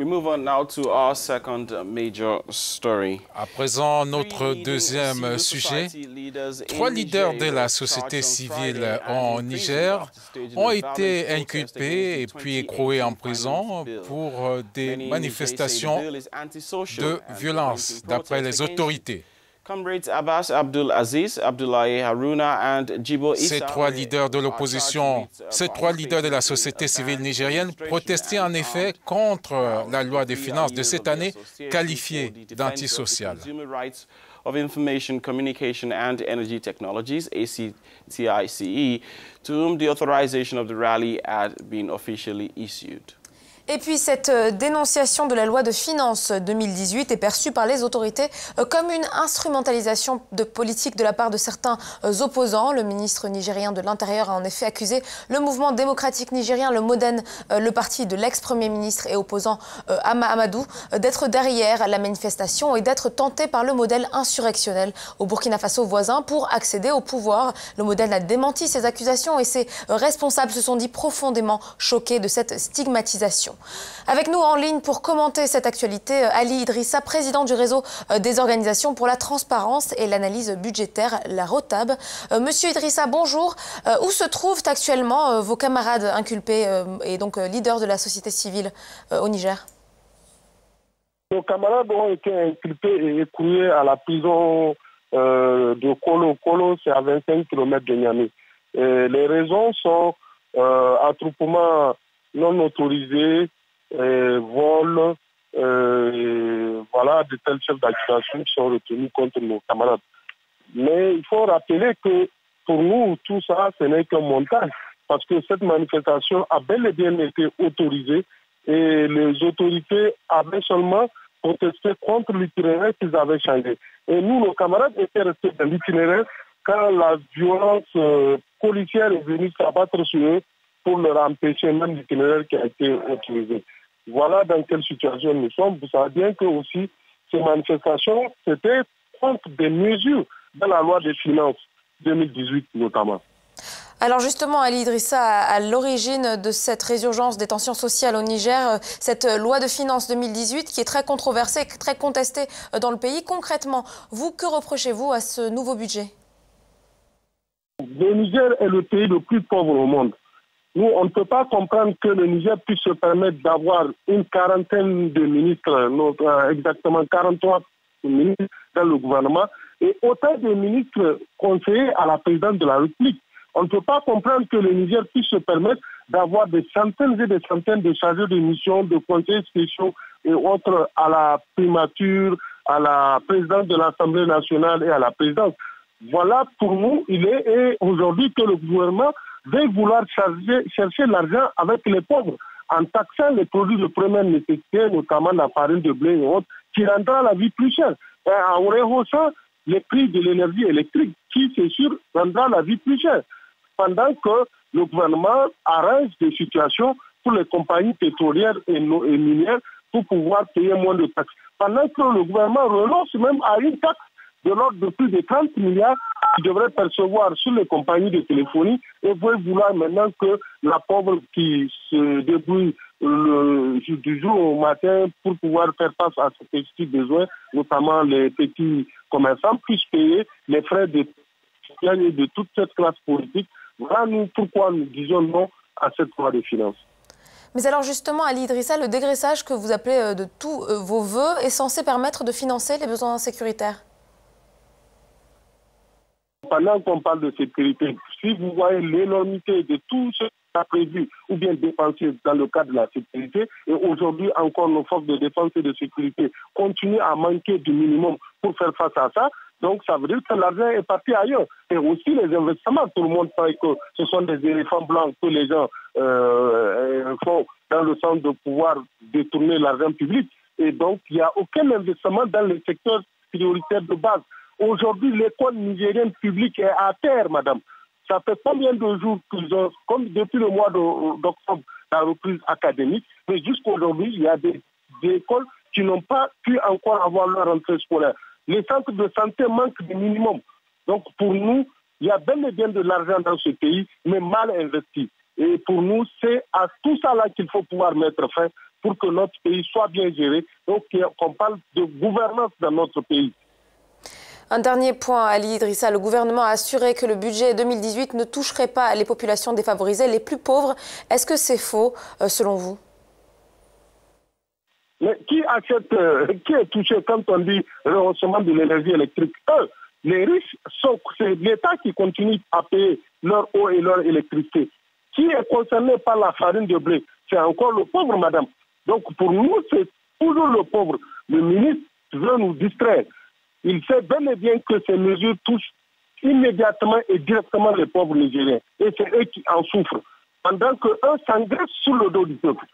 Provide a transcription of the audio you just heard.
We move on now to our second major story. À présent, notre deuxième sujet. Trois leaders de la société civile en Niger ont été inculpés et puis écroués en prison pour des manifestations de violence, d'après les autorités. Ces trois leaders de l'opposition, ces trois leaders de la société civile nigérienne protestaient en effet contre la loi des finances de cette année qualifiée d'antisociale? of Information, Communication and Energy Technologies, ACTICE, to whom the authorization of the rally had been officially issued. Et puis cette euh, dénonciation de la loi de finances 2018 est perçue par les autorités euh, comme une instrumentalisation de politique de la part de certains euh, opposants. Le ministre nigérien de l'Intérieur a en effet accusé le mouvement démocratique nigérien, le Modène, le parti de l'ex-premier ministre et opposant Ama Amadou, d'être derrière la manifestation et d'être tenté par le modèle insurrectionnel au Burkina Faso voisin pour accéder au pouvoir. Le modèle a démenti ces accusations et ses responsables se sont dit profondément choqués de cette stigmatisation. Avec nous en ligne pour commenter cette actualité, euh, Ali Idrissa, président du réseau euh, des organisations pour la transparence et l'analyse budgétaire, la ROTAB. Euh, Monsieur Idrissa, bonjour. Où se trouvent actuellement vos camarades inculpés et donc leaders de la société civile au Niger? Nos camarades ont été inculpés et écroués à la prison de Kolo. Kolo, c'est à 25 km de Niamey. les raisons sont attroupement non autorisés, euh, vol, euh, voilà, de tels chefs d'accusation qui sont retenus contre nos camarades. Mais il faut rappeler que pour nous, tout ça, ce n'est qu'un montage, parce que cette manifestation a bel et bien été autorisée et les autorités avaient seulement protesté contre l'itinéraire qu'ils avaient changé. Et nous, nos camarades étaient restés dans l'itinéraire quand la violence euh, policière est venue s'abattre sur eux pour leur empêcher même l'itinéraire qui a été autorisé. Voilà dans quelle situation nous sommes. Vous savez bien que aussi ces manifestations, c'était contre des mesures de la loi des finances 2018 notamment. Alors justement, Ali Idrissa, à l'origine de cette résurgence des tensions sociales au Niger, euh, cette loi de finances 2018 qui est très controversée, très contestée euh, dans le pays, concrètement, vous, que reprochez-vous à ce nouveau budget? Le Niger est le pays le plus pauvre au monde. Nous, on ne peut pas comprendre que le Niger puisse se permettre d'avoir une quarantaine de ministres, euh, exactement 43 ministres dans le gouvernement, et autant de ministres conseillers à la présidente de la République. On ne peut pas comprendre que le Niger puisse se permettre d'avoir des centaines et des centaines de chargés de mission, de conseillers spéciaux et autres à la primature, à la présidente de l'Assemblée nationale et à la présidence. Voilà pour nous, il est aujourd'hui que le gouvernement de vouloir chercher l'argent avec les pauvres en taxant les produits de première nécessité, notamment la farine de blé et autres, qui rendra la vie plus chère. Et en rehaussant les prix de l'énergie électrique, qui, c'est sûr, rendra la vie plus chère. Pendant que le gouvernement arrange des situations pour les compagnies pétrolières et, et minières pour pouvoir payer moins de taxes. Pendant que le gouvernement renonce même à une taxe de l'ordre de plus de 30 milliards qui devrait percevoir sur les compagnies de téléphonie et vous vouloir maintenant que la pauvre qui se débrouille le, du jour au matin pour pouvoir faire face à ces petits besoins, notamment les petits commerçants, puissent payer les frais de de toute cette classe politique. Voilà nous, pourquoi nous disons non à cette loi de finances. Mais alors justement, Ali Idrissa, le dégraissage que vous appelez euh, de tous euh, vos voeux est censé permettre de financer les besoins sécuritaires? Pendant qu'on parle de sécurité, si vous voyez l'énormité de tout ce qui a prévu ou bien dépensé dans le cadre de la sécurité, et aujourd'hui encore nos forces de défense et de sécurité continuent à manquer du minimum pour faire face à ça, donc ça veut dire que l'argent est parti ailleurs. Et aussi les investissements, tout le monde sait que ce sont des éléphants blancs que les gens euh, font dans le sens de pouvoir détourner l'argent public. Et donc il n'y a aucun investissement dans les secteurs prioritaires de base. Aujourd'hui, l'école nigérienne publique est à terre, madame. Ça fait combien de jours qu'ils ont, comme depuis le mois d'octobre, la reprise académique, mais jusqu'aujourd'hui, il y a des, écoles qui n'ont pas pu encore avoir leur rentrée scolaire. Les centres de santé manquent du minimum. Donc pour nous, il y a bel et bien de l'argent dans ce pays, mais mal investi. Et pour nous, c'est à tout ça là qu'il faut pouvoir mettre fin pour que notre pays soit bien géré, donc qu'on parle de gouvernance dans notre pays. Un dernier point, Ali Idrissa. Le gouvernement a assuré que le budget 2018 ne toucherait pas les populations défavorisées, les plus pauvres. Est-ce que c'est faux, euh, selon vous? Mais qui accepte, euh, qui est touché quand on dit rehaussement de l'énergie électrique? Eux, les riches, c'est l'État qui continue à payer leur eau et leur électricité. Qui est concerné par la farine de blé? C'est encore le pauvre, madame. Donc pour nous, c'est toujours le pauvre. Le ministre veut nous distraire il sait bel et bien que ces mesures touchent immédiatement et directement les pauvres Nigériens. Et c'est eux qui en souffrent. Pendant qu'eux s'engraissent sur le dos du peuple.